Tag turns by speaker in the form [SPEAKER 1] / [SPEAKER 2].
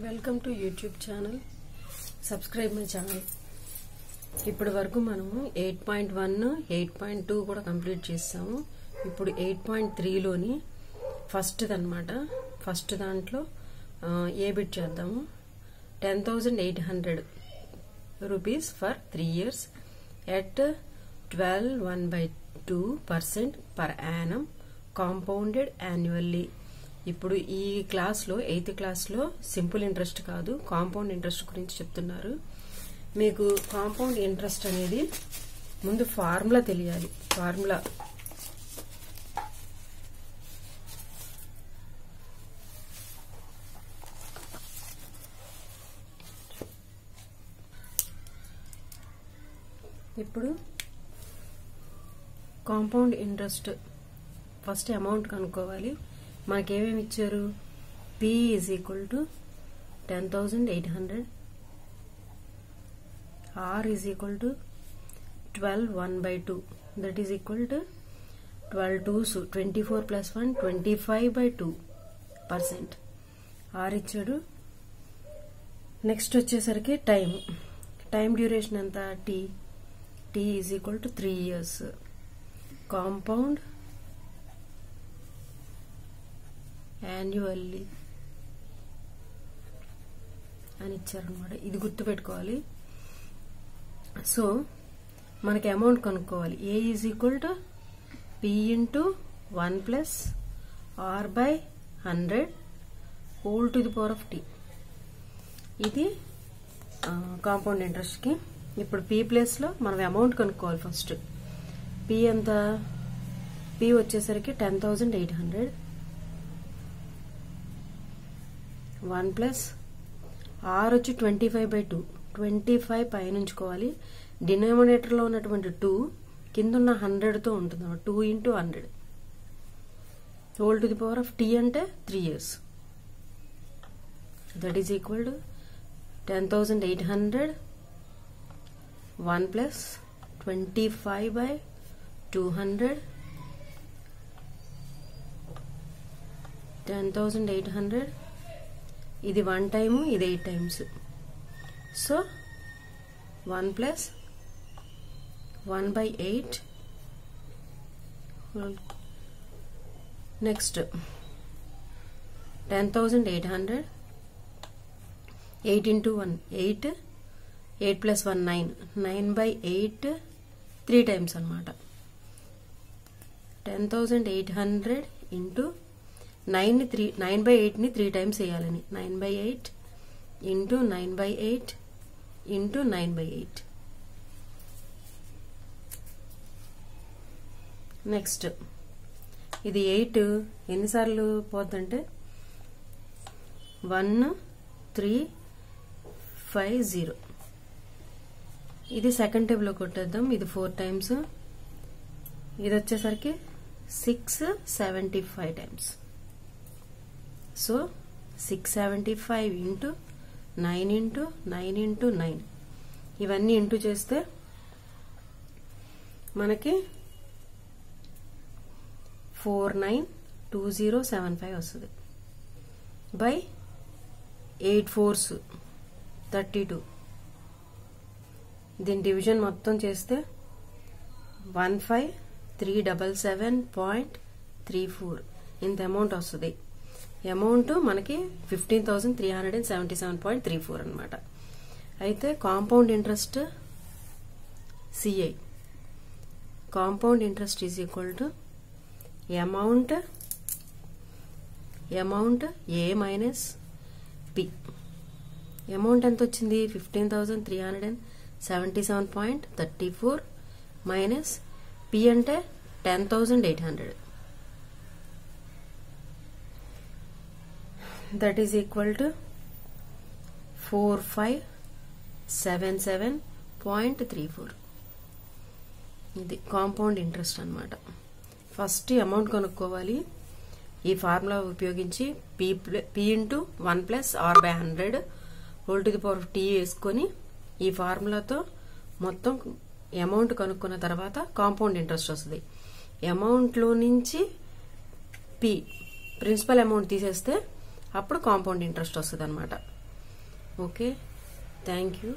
[SPEAKER 1] Welcome to YouTube channel subscribe my channel ఇప్పటి వరకు మనము eight point one eight point two కూడా complete చేసాము. ఇప్పుడు ఎయిట్ పాయింట్ త్రీలోని ఫస్ట్ది అనమాట ఫస్ట్ దాంట్లో ఏ బిట్ చేద్దాము? Ten thousand eight hundred rupees for three years at twelve one by two percent per annum compounded annually ఇప్పుడు ఈ క్లాస్లో ఎయిత్ క్లాస్లో సింపుల్ ఇంట్రెస్ట్ కాదు కాంపౌండ్ ఇంట్రెస్ట్ గురించి చెప్తున్నారు. మీకు కాంపౌండ్ ఇంట్రెస్ట్ అనేది ముందు ఫార్ములా తెలియాలి. ఫార్ములా. ఇప్పుడు కాంపౌండ్ ఇంట్రెస్ట్ ఫస్ట్ అమౌంట్ కనుక్కోవాలి. మనకేమేమి ఇచ్చారు P is equal to ten thousand eight hundred R is equal to twelve one by two that is equal to twelve twos twenty four plus one twenty five by two percent R ఇచ్చాడు. Next వచ్చేసరికి time time duration ఎంత? T T is equal to three years compound annually అని ఇచ్చారనమాట ఇది గుర్తుపెట్టుకోవాలి. So మనకి amount కనుక్కోవాలి. A is equal to P into one plus R by hundred whole to the power of T ఇది compound ఇంట్రెస్ట్కి ఇప్పుడు పీ ప్లేస్లో మనం అమౌంట్ కనుక్కోవాలి ఫస్ట్ పి ఎంత? పి వచ్చేసరికి ten thousand eight hundred one plus R వచ్చి twenty five by two. Twenty five పైన ఉంచుకోవాలి డినామినేటర్లో ఉన్నటువంటి టూ కింద ఉన్న హండ్రెడ్తో ఉంటుంది two into hundred. Whole to the power of T అంటే three years that is equal to ten thousand eight hundred one plus twenty five by two hundred ten thousand eight hundred ఇది one time ఇది eight times so one plus one by eight next ten thousand eight hundred eight into one eight eight plus one nine nine by eight three times అనమాట ten thousand eight hundred into నైన్ని three nine by ఎయిట్ని three times వేయాలని. Nine by eight into nine by eight into nine by eight. Next ఇది eight. ఎన్నిసార్లు పోద్దంటే? One three five zero. ఇది second టేబుల్లో కొట్టేద్దాం. ఇది four times. ఇది వచ్చేసరికి six seventy five times. So six seventy five into nine into nine into nine. ఇవన్నీ into చేస్తే మనకి four nine two zero seven five వస్తుంది. By eight fours thirty two. దీని డివిజన్ మొత్తం చేస్తే one five three double seven point three four. ఇంత amount వస్తుంది. Amount మనకి fifteen thousand three hundred and seventy seven point three four అనమాట అయితే compound interest CI compound interest is equal to amount amount A minus P amount ఎంత వచ్చింది fifteen thousand three hundred and seventy seven point thirty four minus P అంటే ten thousand eight hundred that is equal to four five seven seven point three four ఇది compound interest అనమాట first amount కనుక్కోవాలి. ఈ formula ఉపయోగించి P P into one plus R by hundred whole the power T వేసుకొని ఈ ఫార్ములాతో మొత్తం amount కనుక్కున్న తర్వాత కాంపౌండ్ ఇంట్రెస్ట్ వస్తుంది. అమౌంట్లో నుంచి పి ప్రిన్సిపల్ అమౌంట్ తీసేస్తే అప్పుడు కాంపౌండ్ ఇంట్రెస్ట్ వస్తుంది ఓకే? Thank you.